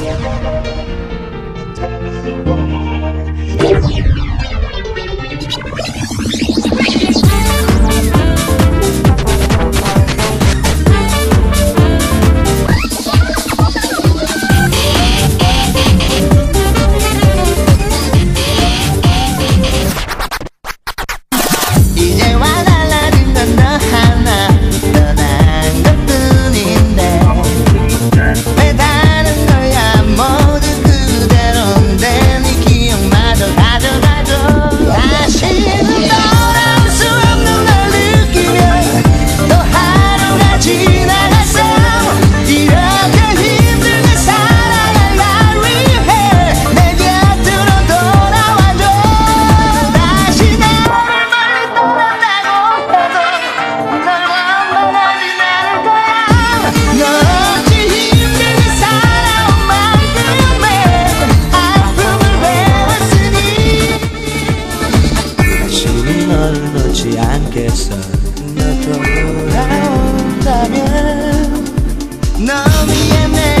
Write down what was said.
Tell me what 속에서 너 돌아온다면 너 위에 내